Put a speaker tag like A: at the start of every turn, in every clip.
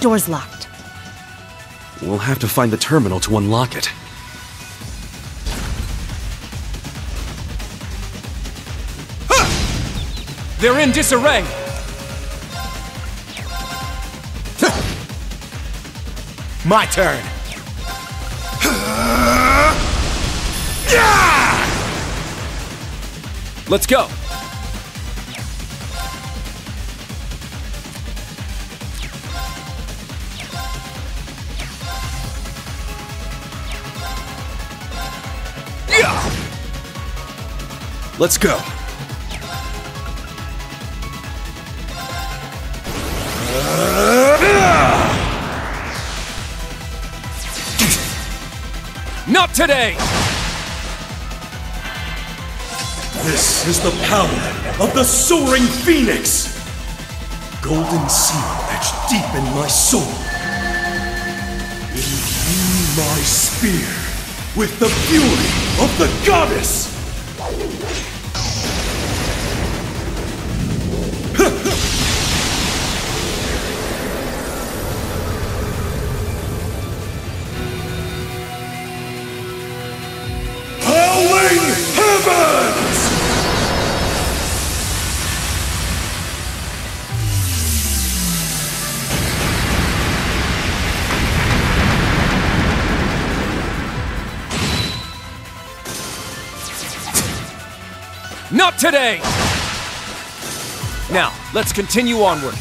A: Door's locked.
B: We'll have to find the terminal to unlock it.
C: They're in disarray!
D: My turn.
C: Let's go!
B: Let's go.
C: Not today!
E: This is the power of the Soaring Phoenix! Golden seal etched deep in my soul. Imbue my spear with the fury of the goddess!
C: Today! Now, let's continue onward.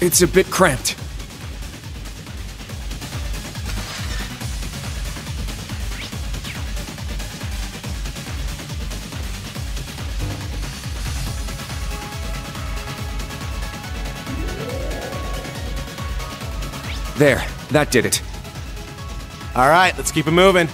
C: It's a bit cramped. There, that did it.
D: All right, let's keep it moving.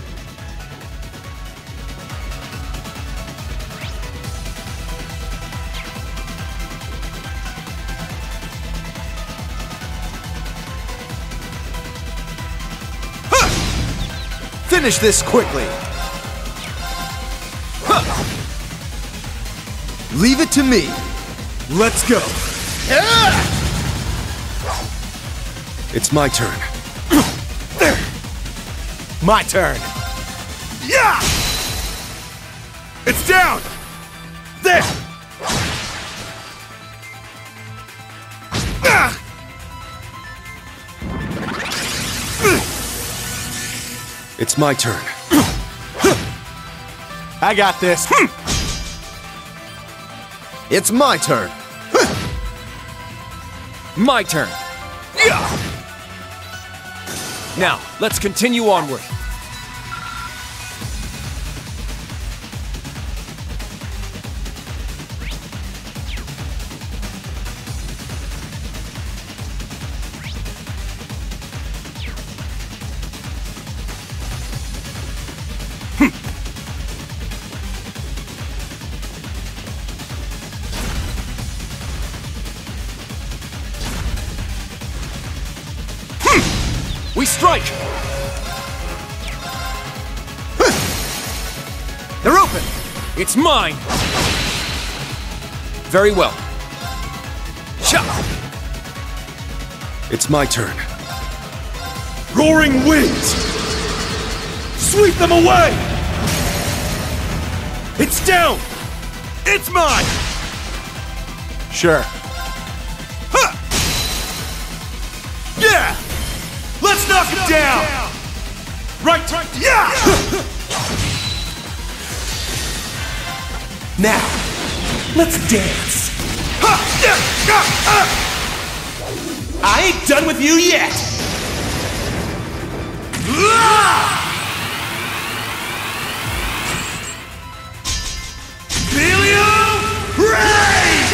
F: Finish this quickly. Leave it to me. Let's go.
B: It's my turn.
D: My turn.
E: Yeah! It's down! There!
B: It's my turn.
D: I got this. Hmm.
F: It's my turn.
C: My turn. Now, let's continue onward. Strike!
F: They're open!
C: It's mine! Very well.
B: It's my turn.
E: Roaring winds! Sweep them away! It's down! It's mine!
D: Sure.
E: Huh! Yeah! Let's knock him down! Right, yeah! now, let's dance. I ain't done with you yet! Helio Raid!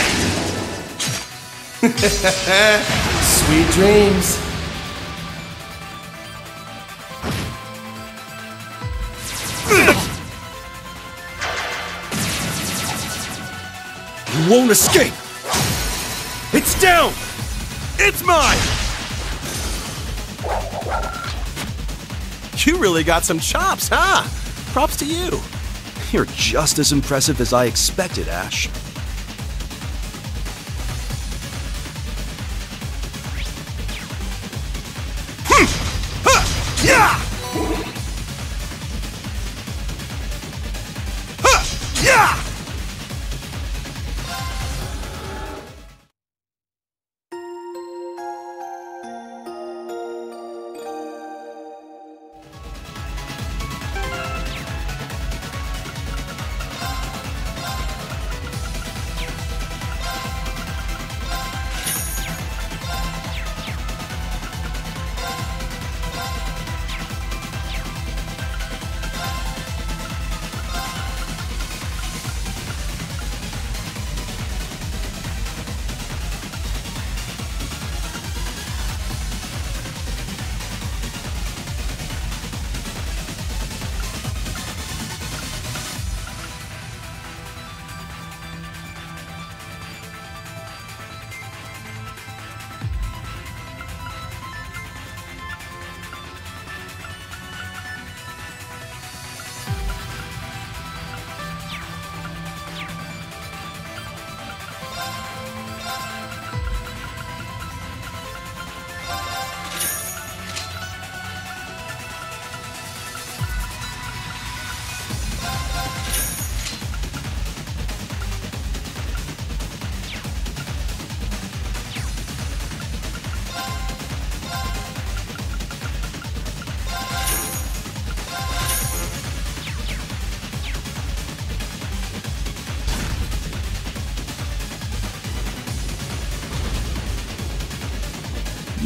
E: Sweet dreams.
B: You won't escape!
E: It's down! It's mine!
D: You really got some chops, huh? Props to you.
B: You're just as impressive as I expected, Ash.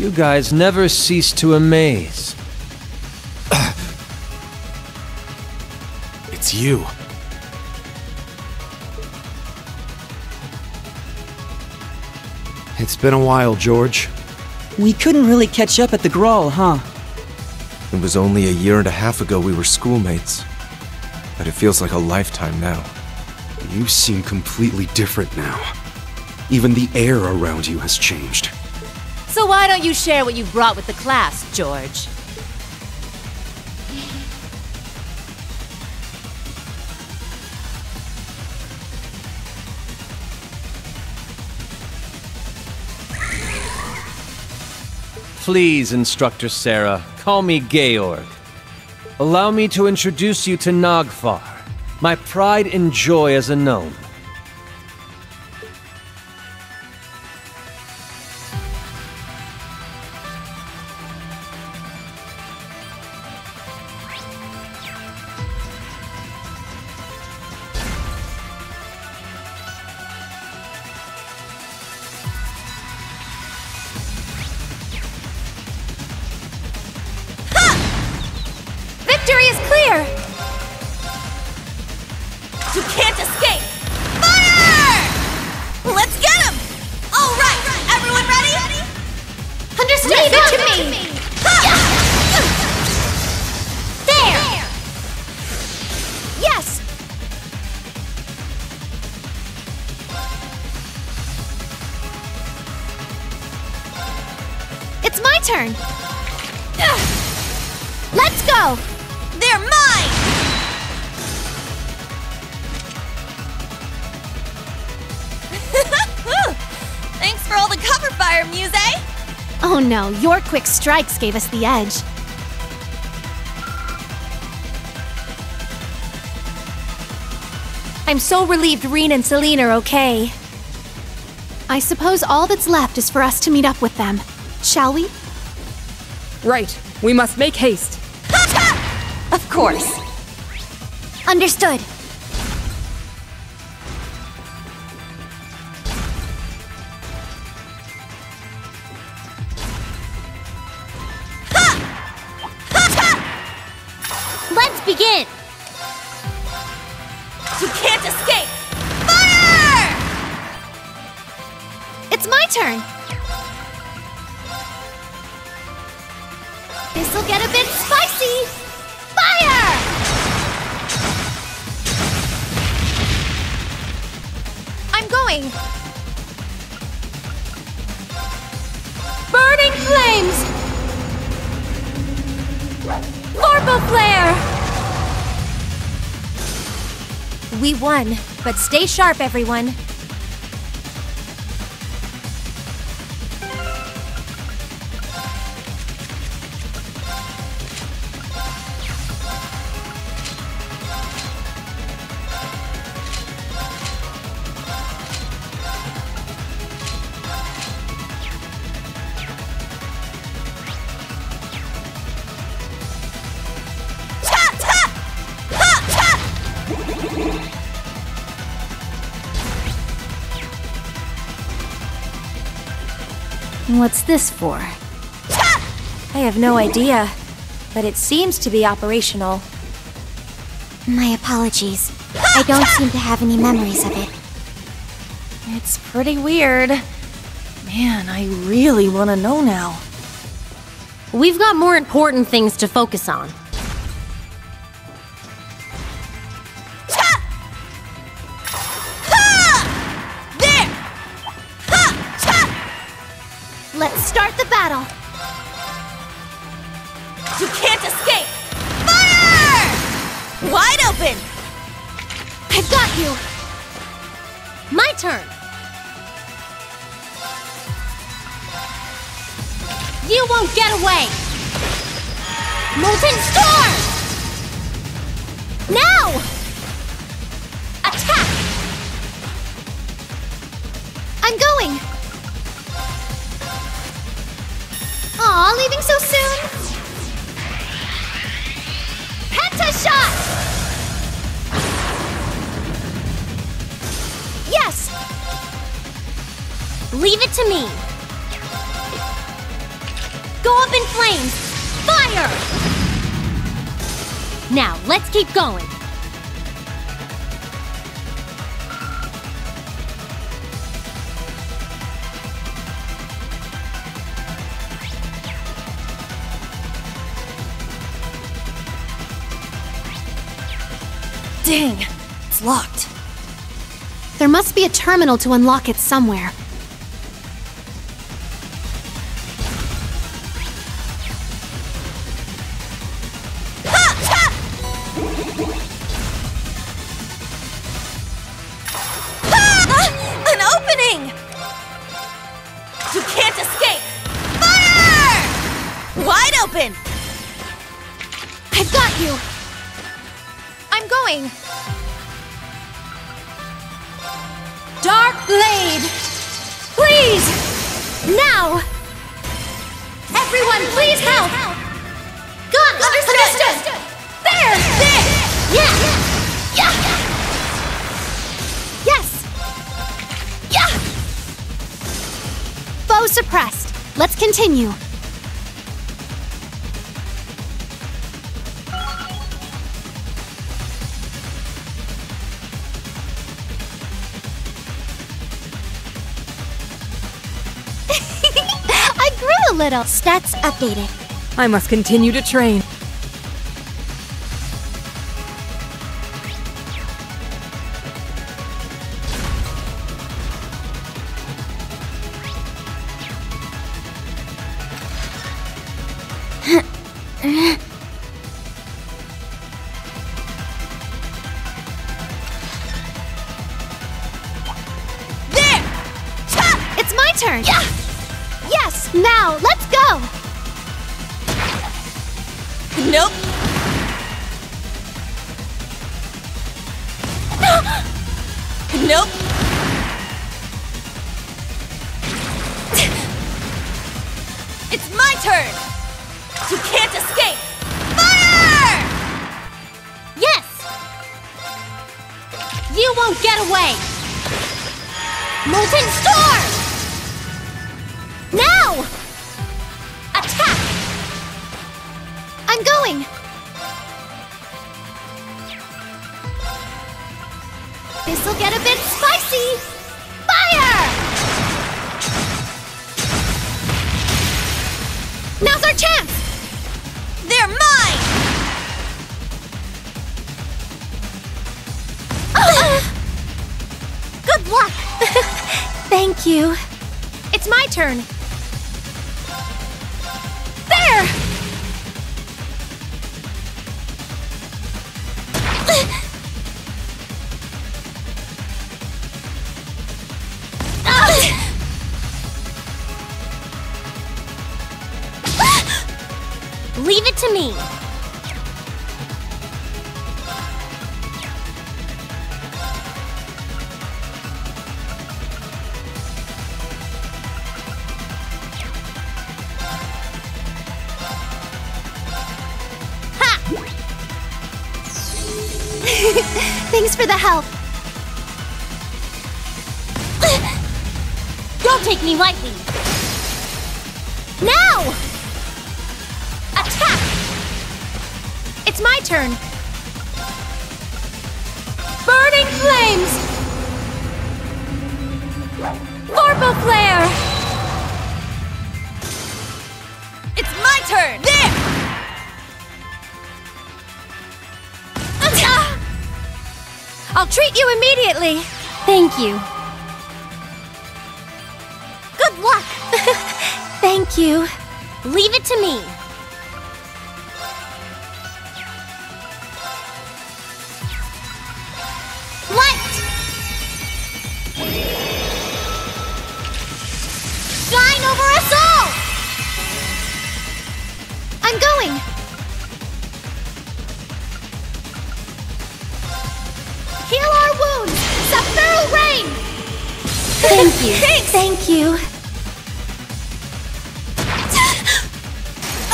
A: You guys never cease to amaze.
D: It's you.
B: It's been a while, George.
G: We couldn't really catch up at the Grawl, huh?
H: It was only a year and a half ago we were schoolmates. But it feels like a lifetime now.
B: You seem completely different now. Even the air around you has changed.
I: Don't you share what you brought with the class, George?
A: Please, Instructor Sara, call me Georg. Allow me to introduce you to Nagfar, my pride and joy as a gnome.
J: No, your quick strikes gave us the edge. I'm so relieved Rean and Celine are okay. I suppose all that's left is for us to meet up with them. Shall we?
K: Right. We must make haste.
I: Of course.
J: Understood. We won, but stay sharp, everyone. What's this for?
I: I have no idea, but it seems to be operational.
J: My apologies. I don't seem to have any memories of it.
I: It's pretty weird. Man, I really want to know now.
J: We've got more important things to focus on.
I: You
J: won't get away. Molten Storm! Now! Attack! I'm going. Aw, leaving so soon? Penta shot! Yes! Leave it to me. Go up in flames! Fire! Now, let's keep going.
I: Dang, it's locked.
J: There must be a terminal to unlock it somewhere. Everyone, please help! Got it! Understood! There! There! Yeah! Yeah! Yes! Yeah! Foe suppressed. Let's continue. Little. Stats updated.
K: I must continue to train.
J: Now.
I: Attack.
J: I'm going! This'll get a bit spicy! Fire! Now's our chance!
I: They're mine.
J: Good luck! Thank you. It's my turn.
I: Leave it to me.
J: I'll treat you immediately.
I: Thank you.
J: Good luck. Thank you.
I: Leave it to me. Thank you.
J: Thank you.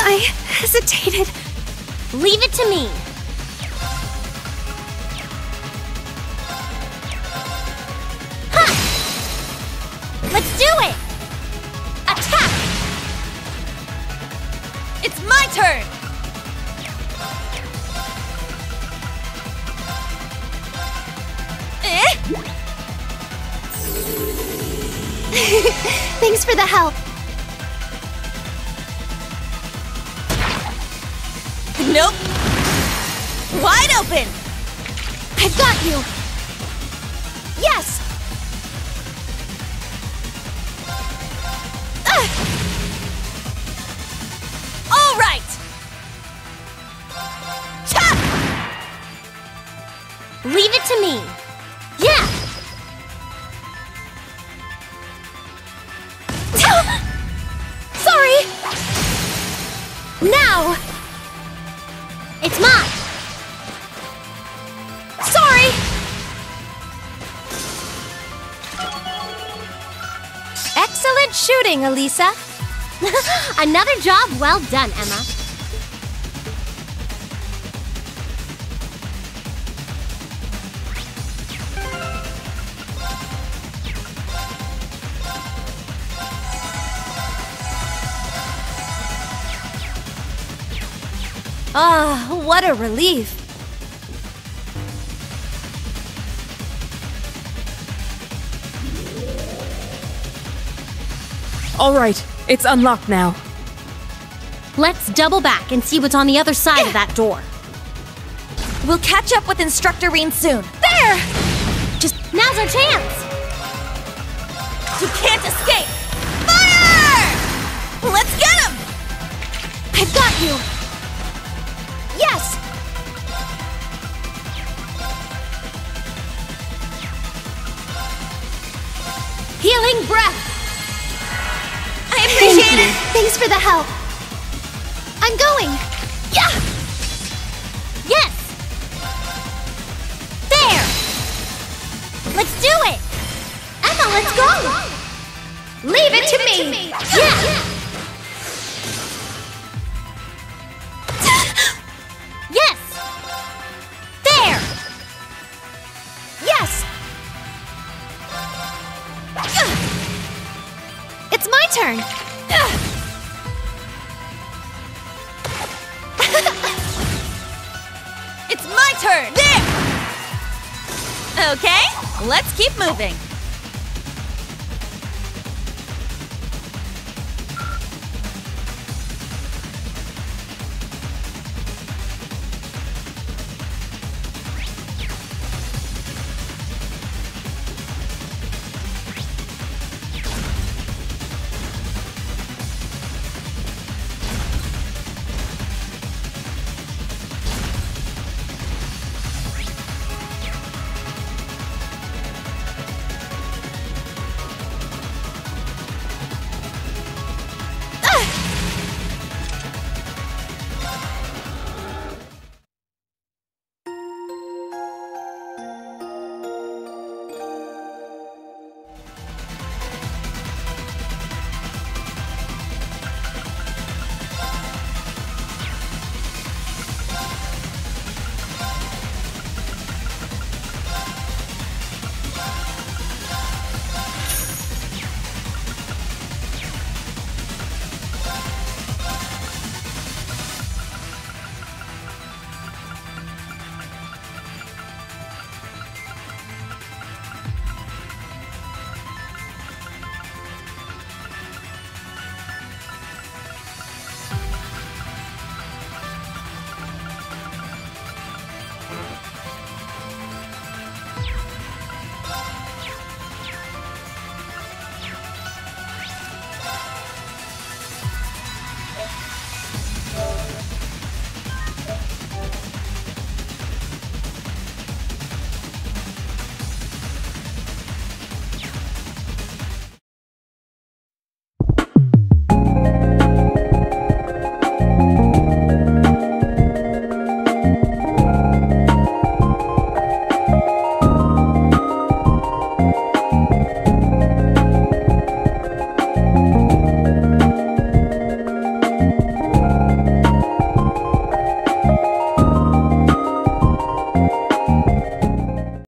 J: I hesitated.
I: Leave it to me. Ha! Let's do it! Attack! It's my turn!
J: Thanks for the help.
I: Nope. Wide open!
J: I've got you. Yes. Ah!
I: All right! Cha! Leave it to me. Shooting, Elisa. Another job well done, Emma. Ah, what a relief.
K: All right, it's unlocked now.
I: Let's double back and see what's on the other side of that door. We'll catch up with Instructor Rean soon.
J: There.
I: Just now's our chance. You can't escape. Fire! Let's get him!
J: I've got you. Yes.
I: Healing breath.
J: Thank. Thanks for the help. I'm going.
I: Yeah! Yes! There! Let's do it! Emma, let's go!
J: Leave it to me.
I: Yeah! Moving.